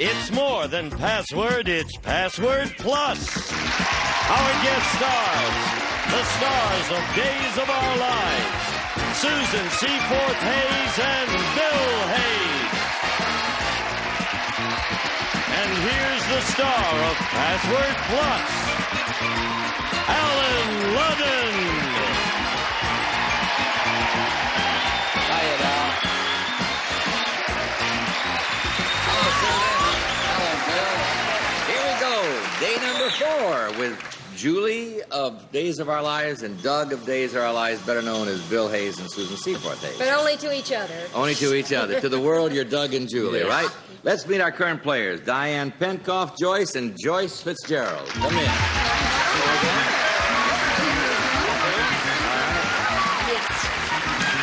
It's more than password, it's password plus. Our guest stars, the stars of Days of Our Lives, Susan Seaforth Hayes and Bill Hayes. And here's the star of Password Plus, Allen Ludden. Julie of Days of Our Lives and Doug of Days of Our Lives, better known as Bill Hayes and Susan Seaforth Hayes. But only to each other. Only to each other. to the world, you're Doug and Julie, right? Let's meet our current players Diane Penkoff Joyce and Joyce Fitzgerald. Come in. Yes.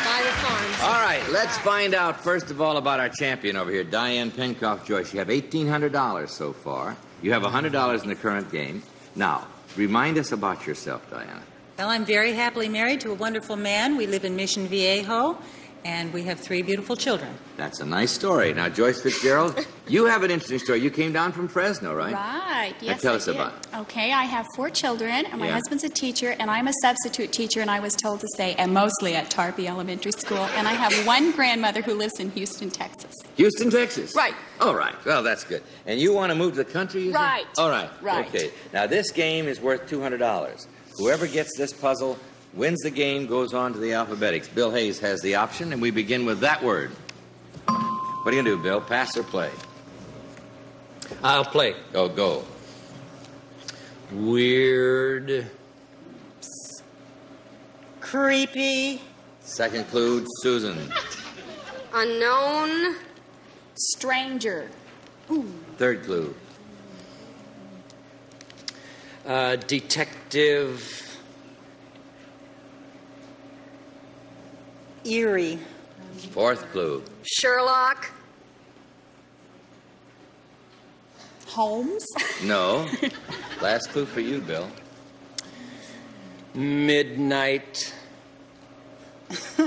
By the farms. All right, let's find out first of all about our champion over here, Diane Penkoff Joyce. You have $1,800 so far. You have $100 in the current game. Now, remind us about yourself, Diana. Well, I'm very happily married to a wonderful man. We live in Mission Viejo, and we have three beautiful children. That's a nice story. Now, Joyce Fitzgerald, you have an interesting story. You came down from Fresno, right? Right. Yes, tell I us did. about Okay, I have four children, and my Yeah. husband's a teacher, and I'm a substitute teacher, and I was told to say, and mostly at Tarpey Elementary School. And I have one grandmother who lives in Houston, Texas. Houston, Texas. Right. All right. Well, that's good. And you want to move to the country? Right. All right. Right. Okay. Now, this game is worth $200. Whoever gets this puzzle wins the game, goes on to the alphabetics. Bill Hayes has the option, and we begin with that word. What are you going to do, Bill? Pass or play? I'll play. Oh, go. Weird. Creepy. Second clue, Susan. Unknown. Stranger. Third clue, Uh, detective. Eerie. fourth clue, Sherlock. Holmes. no. Last clue for you, Bill. Midnight.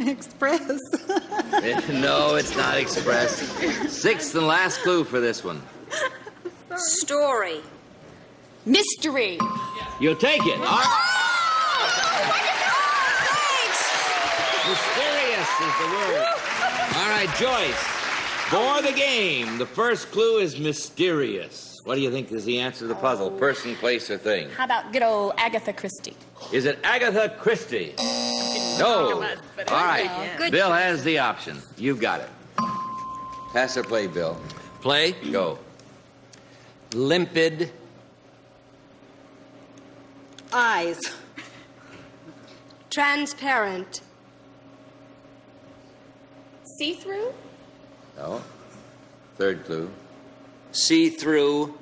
Express. no, it's not Express. Sixth and last clue for this one. Story. Mystery. You'll take it. All right. Mysterious is the word. All right, Joyce. For the game, the first clue is mysterious. What do you think is the answer to the puzzle? Person, place, or thing? How about good old Agatha Christie? Is it Agatha Christie? No. All right. Good Bill has the option. You've got it. Pass or play, Bill. Play. Go. Limpid. Eyes. Transparent. See through. No. Third clue. See through.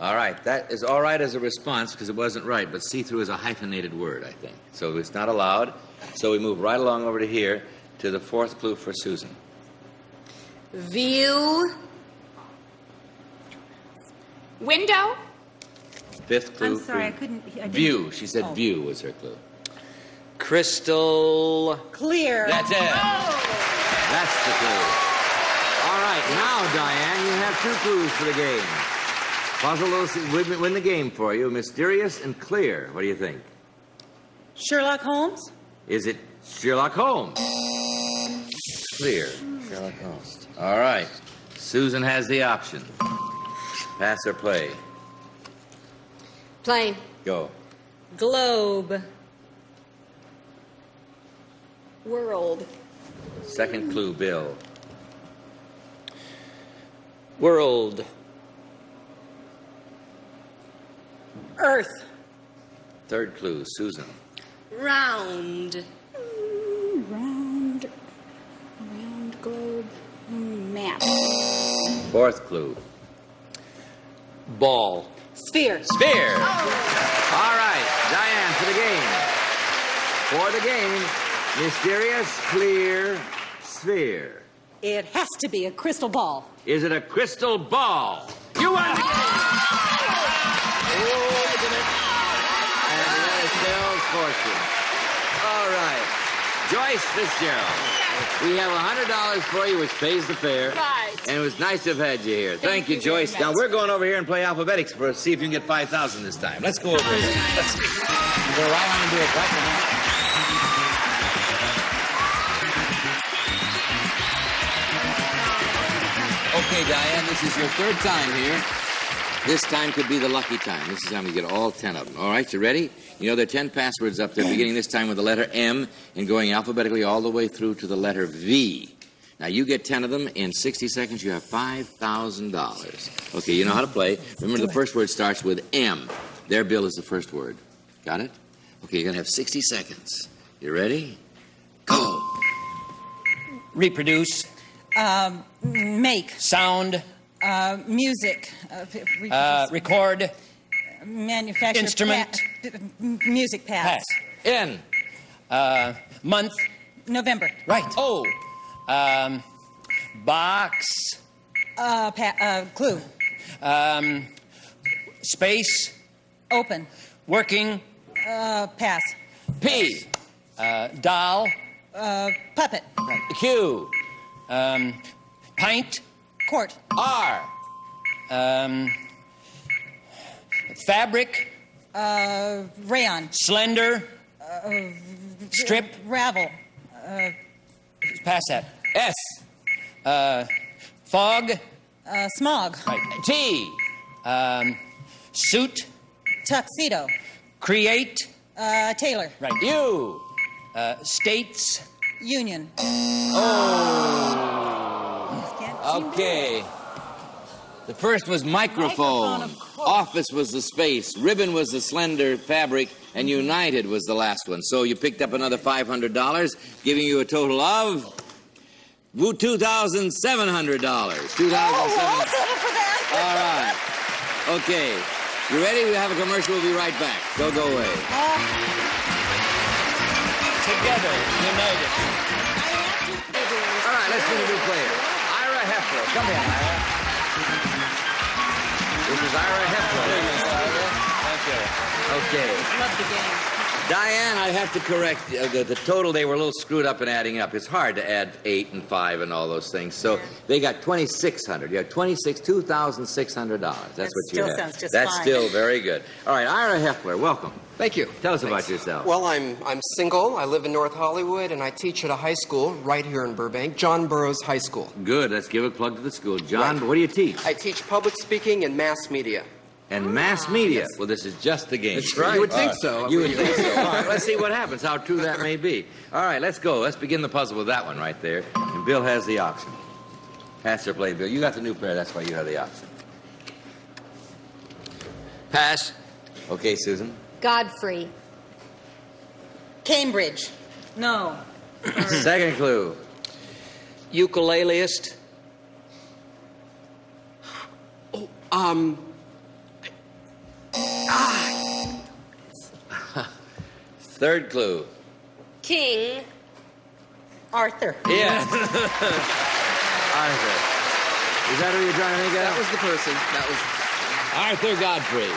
All right, that is all right as a response because it wasn't right, but see through is a hyphenated word, I think. So it's not allowed. So we move right along over to here to the fourth clue for Susan. View. Window. Fifth clue. I'm sorry, I couldn't. I View. She said Oh. view was her clue. Crystal. Clear. That's it. Oh. That's the clue. All right, now, Diane, you have two clues for the game. Puzzle those win, win the game for you. Mysterious and clear. What do you think? Sherlock Holmes. Is it Sherlock Holmes? Clear. Sherlock Holmes. All right. Susan has the option. Pass or play. Plane. Go. Globe. World. Second clue, Bill. World. Earth. Third clue, Susan. Round. Round. Round globe. Mm, Map. Fourth clue. Ball. Sphere. Sphere. All right, Diane, for the game. For the game, mysterious, clear, sphere. It has to be a crystal ball. Is it a crystal ball? You won the game! Open it. And there is Bill's fortune. All right. Joyce Fitzgerald. We have $100 for you, which pays the fare. Right. And it was nice to have had you here. Thank, you you, Joyce. Now, we're going over here and play alphabetics for see if you can get 5,000 this time. Let's go over here. Let's go right on and do it right now. Okay, Diane, this is your third time here. This time could be the lucky time. This is time we get all 10 of them. All right, you ready? You know, there are 10 passwords up there, beginning this time with the letter M and going alphabetically all the way through to the letter V. Now, you get 10 of them. In 60 seconds, you have $5,000. Okay, you know how to play. Remember, the first word starts with M. Their bill is the first word. Got it? Okay, you're going to have 60 seconds. You ready? Go. Reproduce. Um, make, Sound. uh, music, uh, Uh, record. manufacture, instrument. pa- music pass. Pass. In. Uh, month. November. Right. Oh. Um, box. Uh, pa- uh, clue. Um, space. Open. Working. Uh, pass. P. Uh, doll. Uh, puppet. Q. Um, pint. Court. R. Um, fabric. Uh, rayon. Slender. Uh, strip. Ravel. Uh, Pass that. S. Uh, fog. Uh, smog. Right. T. Um, suit. Tuxedo. Create. Uh, Taylor. Right. U. Uh, states. Union. Oh. Okay. The first was microphone. Microphone, of. Office was the space. Ribbon was the slender fabric. And mm-hmm. United was the last one. So you picked up another $500, giving you a total of $2,700. $2,700. All right. Okay. You ready? We have a commercial. We'll be right back. Don't go away. Oh. Together. United. All right, let's meet a new player. Ira Heffler. Come in, Ira. This is Ira Heffler. Thank Okay. Love the game. Diane, I have to correct uh, the, the total. They were a little screwed up in adding up. It's hard to add eight and five and all those things. So they got twenty six hundred. You have twenty six, two thousand six hundred dollars. That's That what you still have. sounds just That's fine. still very good. All right, Ira Heffler, welcome. Thank you. Tell us about yourself. Well, I'm I'm single. I live in North Hollywood, and I teach at a high school right here in Burbank, John Burroughs High School. good. Let's give a plug to the school. John, Right. what do you teach? I teach public speaking and mass media. And mass media. Well, this is just the game. That's right. You would think so. You would think so. All right, let's see what happens, how true that may be. All right, let's go. Let's begin the puzzle with that one right there. And Bill has the option. Pass or play, Bill. You got the new pair, that's why you have the option. Pass. Okay, Susan. Godfrey. Cambridge. No. Second clue. Ukuleleist. Oh, um, Third clue. King. Arthur. Yeah. Arthur. Is that who you're trying to think that was the person. That was. Arthur Godfrey,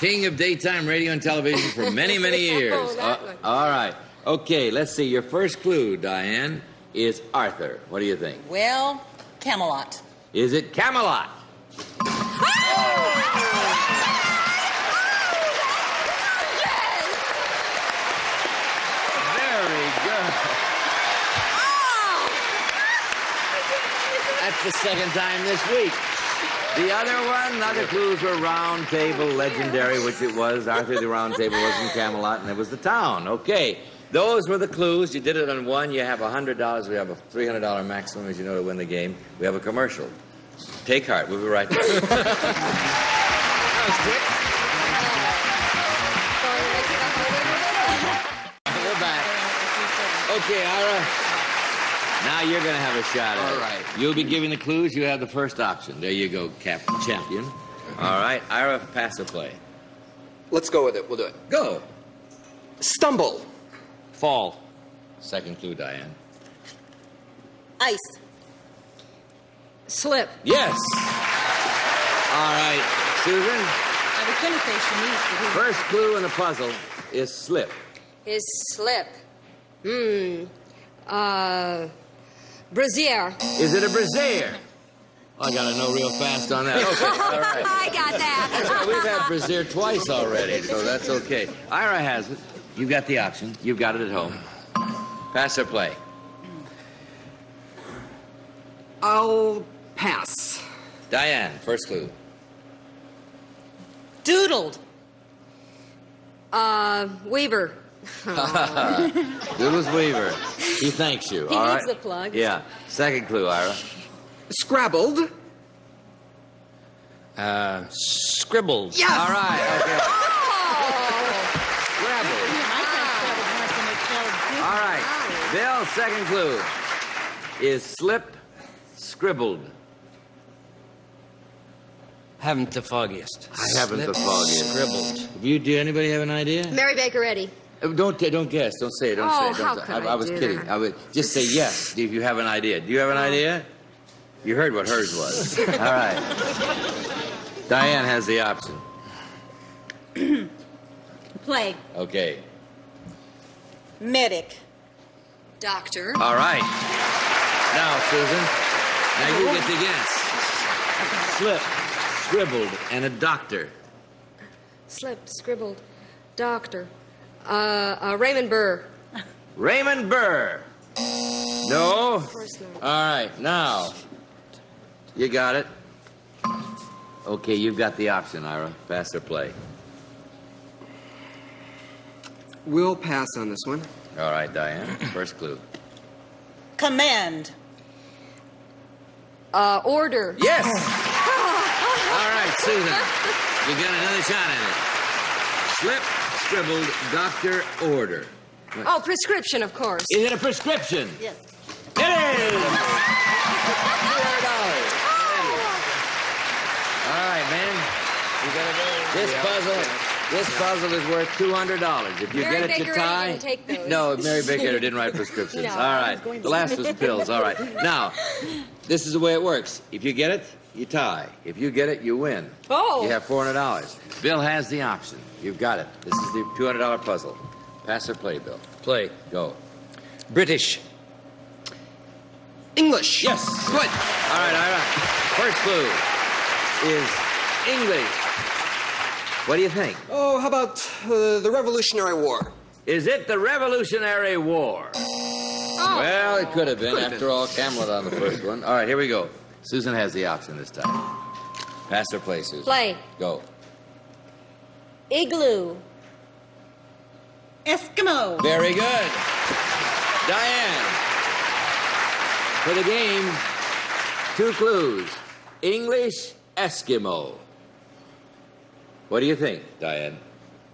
king of daytime radio and television for many, many years. Oh, that Uh, one. all right. Okay, let's see. Your first clue, Diane, is Arthur. What do you think? Well, Camelot. Is it Camelot? Very good. That's the second time this week. The other one, other clues were Round Table, legendary, which it was. Arthur the Round Table was in Camelot, and it was the town. Okay, those were the clues. You did it on one. You have $100. We have a $300 maximum, as you know, to win the game. We have a commercial. Take heart. We'll be right back. We're back. Okay, Ira. Now you're going to have a shot at All it. right. You'll be giving the clues. You have the first option. There you go, Captain Champion. All right, Ira, pass or play. Let's go with it. We'll do it. Go. Stumble. Fall. Second clue, Diane. Ice. Slip. Yes. All right, Susan. I was going to say Shanice, but who? First clue in the puzzle is slip. His slip. Hmm. Uh. Brazier. Is it a brassiere? I gotta know real fast on that. Okay, all right. I got that. We've had brassiere twice already, so that's okay. Ira has it. You've got the option. You've got it at home. Pass or play? I'll pass. Diane, first clue. Doodled. Uh. Weaver. Doodles Weaver. He thanks you. He all needs right? the plug. Yeah. Second clue, Ira. Scrabbled. Uh, scribbled. Yes! All right. Okay. I All right. Bill, second clue is slip scribbled. Haven't the foggiest. I haven't the foggiest. Scribbled. Have you? Do anybody have an idea? Mary Baker Eddy. Don't don't guess. Don't say it. Don't Oh, say it. Oh, don't how say- could I, I was kidding. that? I would just say yes if you have an idea. Do you have an oh. idea? You heard what hers was. All right. Diane has the option. Play. Okay. Medic. Doctor. All right. Now, Susan. Now you get to guess. Slip, scribbled, and a doctor. Slip. Scribbled. Doctor. Uh. uh Raymond Burr. Raymond Burr. No. Of course not. All right. Now. You got it. Okay, you've got the option, Ira. Pass or play. We'll pass on this one. All right, Diane. First clue. Command. Uh. Order. Yes. All right, Susan. You got another shot at it. Slip, scribbled, doctor, order. Oh, prescription, of course. Is it a prescription? Yes. It is. All right, man. This puzzle, this puzzle is worth two hundred dollars. If you Mary get it Baker to tie, didn't take those. no, Mary Baker didn't write prescriptions. No, All I right, the last was pills. All right, now this is the way it works. If you get it, you tie. If you get it, you win. Oh. You have four hundred dollars. Bill has the option. You've got it. This is the two hundred dollar puzzle. Pass or play, Bill. Play. Go. British. English. Yes. Good. All right, all right. First clue is English. What do you think? Oh, how about uh, the Revolutionary War? Is it the Revolutionary War? Oh. Well, it could have been. After all, Camelot on the first one. All right, here we go. Susan has the option this time. Pass or play, Susan. Play. Go. Igloo. Eskimo. Very good. Diane. For the game, two clues. English, Eskimo. What do you think, Diane?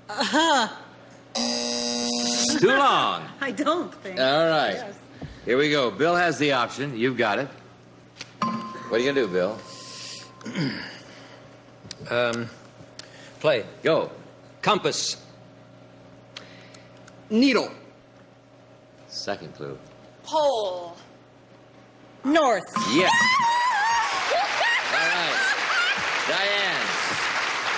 Uh-huh. Too long. I don't think. All right. Yes. Here we go. Bill has the option. You've got it. What are you going to do, Bill? Um, play. Go. Compass. Needle. Second clue. Pole. North. Yes. All right. Diane,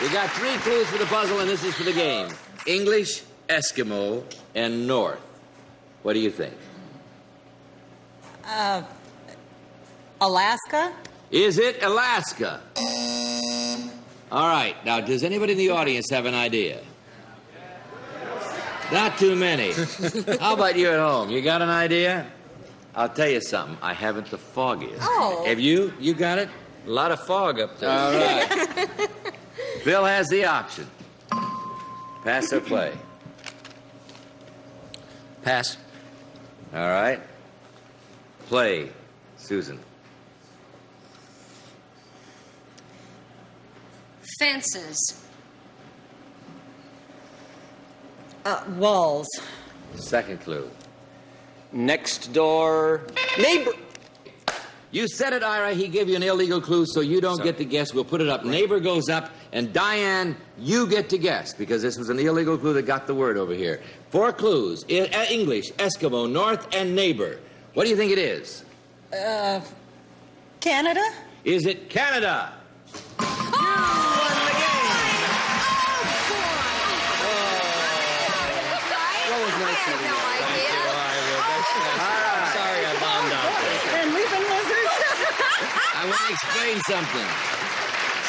we got three clues for the puzzle, and this is for the game English, Eskimo, and North. What do you think? Uh, Alaska. Is it Alaska? All right. Now, does anybody in the audience have an idea? Not too many. How about you at home? You got an idea? I'll tell you something. I haven't the foggiest. Oh. Have you? You got it? A lot of fog up there. All right. Bill has the option. Pass or play? Pass. All right. Play, Susan. Fences. Uh, walls. Second clue. Next door. Neighbor. You said it, Ira. He gave you an illegal clue, so you don't get to guess. We'll put it up. Neighbor goes up, and Diane, you get to guess because this was an illegal clue that got the word over here. Four clues: I- uh, English, Eskimo, North, and neighbor. What do you think it is? Uh, Canada. Is it Canada? I explain something.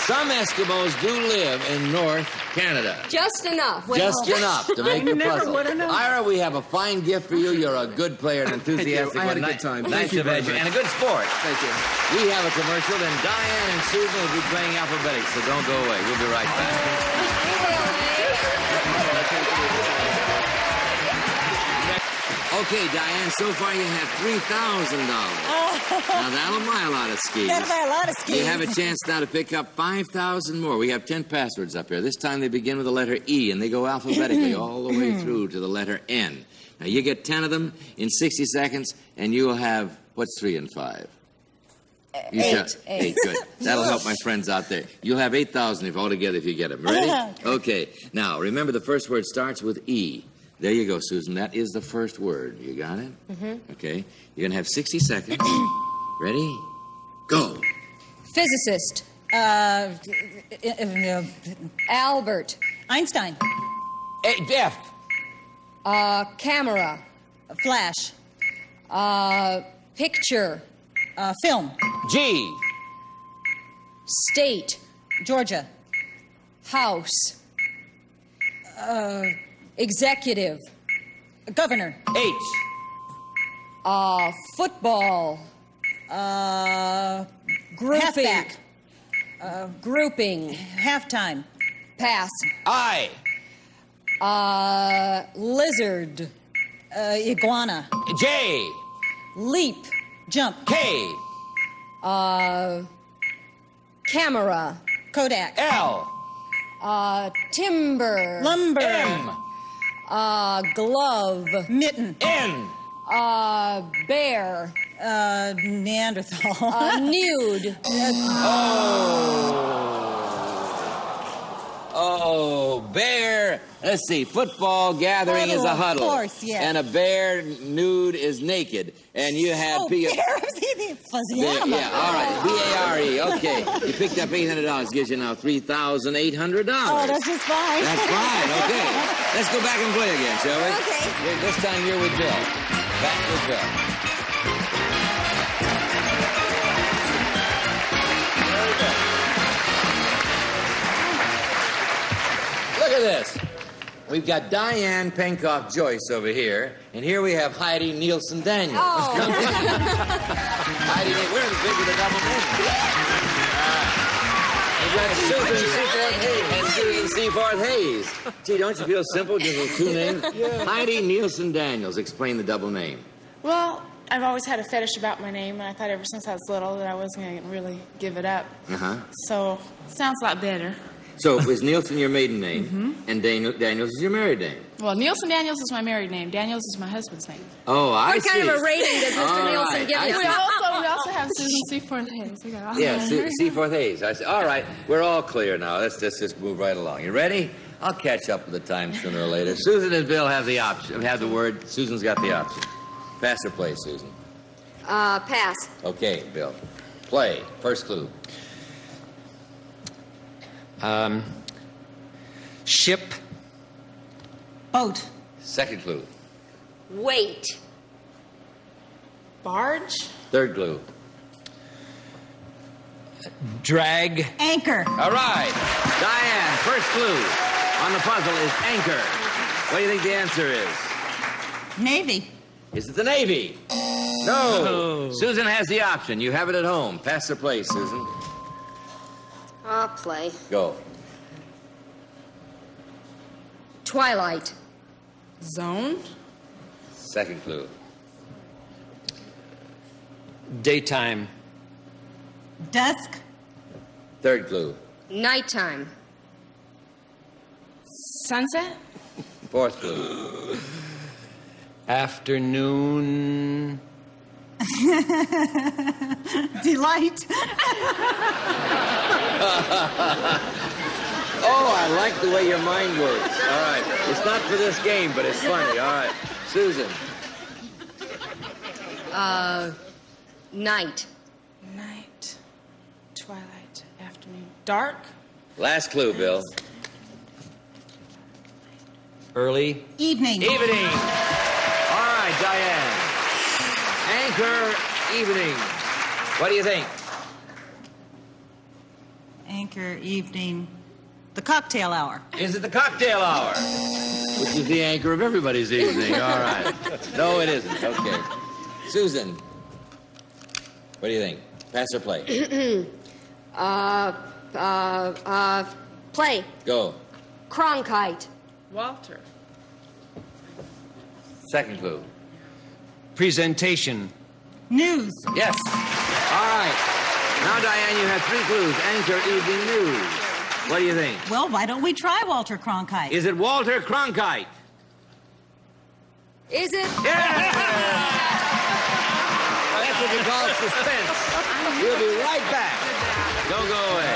Some Eskimos do live in North Canada. Just enough. Just enough to make the never puzzle. Ira, we have a fine gift for you. You're a good player, an enthusiastic I had a good time. Nice Thank you to very meet you, much. and a good sport. Thank you. We have a commercial, then Diane and Susan will be playing alphabetics, so don't go away. We'll be right back. Okay, Diane, so far you have $3,000. now that'll buy a lot of skis. That'll buy a lot of skis. You have a chance now to pick up 5,000 more. We have 10 passwords up here. This time they begin with the letter E, and they go alphabetically all the way through to the letter N. Now you get 10 of them in 60 seconds, and you'll have, what's three and five? You Eight. shall- eight, good. That'll help my friends out there. You'll have 8,000 if altogether if you get them. Ready? Okay. Now, remember the first word starts with E. There you go, Susan. That is the first word. You got it? Mm-hmm. Okay. You're going to have 60 seconds. Ready? Go. Physicist. Uh, Albert. Einstein. A, F. Uh, camera. Flash. Uh, picture. Uh, film. G. State. Georgia. House. Uh, executive. Governor. H. Uh, football. Uh, Grouping. halfback. Grouping. Halftime. Pass. I. Uh, lizard. Uh, iguana. J. Leap. Jump. K. Uh, camera. Kodak. L. Uh, timber. Lumber. M. Uh, glove. Mitten. N. Uh, bear. Uh, Neanderthal. Uh, nude. Oh, bear. Let's see. Football gathering is a Huddle, of course, yeah. And a bear nude is naked. And you had oh, P- bear. Fuzzy Bear- yeah, all right. B A R E. Okay. You picked up eight hundred dollars. Gives you now three thousand eight hundred dollars. Oh, that's just fine. That's fine. Okay. Let's go back and play again, shall we? Okay. Yeah, This time you're with Bill. Back with Bill. Look at this. We've got Diane Penkoff Joyce over here, and here we have Heidi Nielsen Daniels. Oh, Heidi, we're in the big with a double name. We've got Susan Seaforth Hayes and Susan Seaforth Hayes. Gee, don't you feel simple with two names? Heidi Nielsen Daniels. Explain the double name. Well, I've always had a fetish about my name, and I thought ever since I was little that I wasn't going to really give it up. Uh huh. So, sounds a lot better. So is Nielsen your maiden name, and Daniel, Daniels is your married name? Well, Nielsen Daniels is my married name. Daniels is my husband's name. Oh, I see. what see. kind of a rating does Mr. All Nielsen right, give I you? We also, we also have Susan Seaforth Hayes. We got all Yeah, that. Su- Seaforth Hayes. I see. All right, we're all clear now. Let's, let's just move right along. You ready? I'll catch up with the time sooner or later. Susan and Bill have the option. Have the word. Susan's got the option. Pass or play, Susan. Uh, pass. Okay, Bill. Play. First clue. Um, ship. Boat. Second clue. Wait. Barge? Third clue. Drag. Anchor. All right. Diane, first clue on the puzzle is anchor. What do you think the answer is? Navy. Is it the Navy? No. Susan has the option. You have it at home. Pass the play, Susan. I'll play. Go. Twilight. Zone? Second clue. Daytime. Dusk. Third clue. Nighttime. Sunset? Fourth clue. Afternoon. Delight. Oh, I like the way your mind works. All right. It's not for this game, but it's funny. All right. Susan. Uh, night. Night. Twilight. Afternoon. Dark? Last clue, Bill. Early. Evening. Evening. All right, Diane. Anchor evening. What do you think? anchor evening, the cocktail hour. Is it the cocktail hour? Which is the anchor of everybody's evening. All right. No, it isn't. Okay. Susan, what do you think? Pass or play? Uh, uh, uh, play. Go. Cronkite. Walter. Second clue. Presentation. News. Yes. All right. Now, Diane, you have three clues. Anchor evening news. What do you think? Well, why don't we try Walter Cronkite? Is it Walter Cronkite? Is it? Yes! That's what you call suspense. We'll be right back. Don't go away.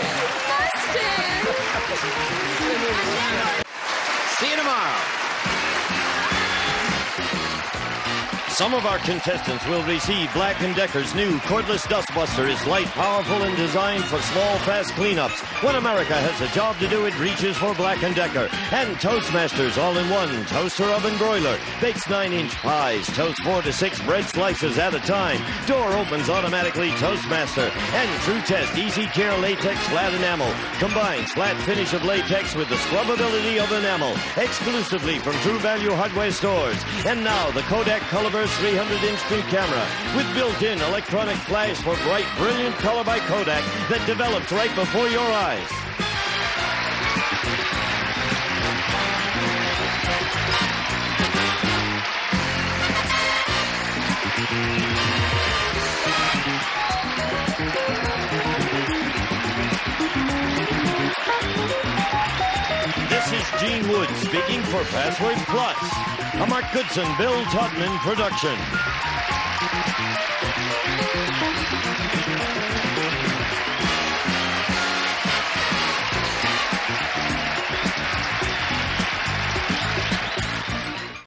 Some of our contestants will receive Black & Decker's new cordless dustbuster. It's light, powerful, and designed for small, fast cleanups. When America has a job to do, it reaches for Black & Decker. And Toastmasters all-in-one toaster oven broiler. Bakes 9-inch pies. Toasts 4 to 6 bread slices at a time. Door opens automatically Toastmaster. And Tru-Test Easy Care Latex Flat Enamel. Combines flat finish of latex with the scrubbability of enamel. Exclusively from True Value Hardware stores. And now the Kodak Colorburst 300 instant camera with built-in electronic flash for bright, brilliant color by Kodak that develops right before your eyes. This is Gene Wood speaking for Password Plus, a Mark Goodson, Bill Todman production.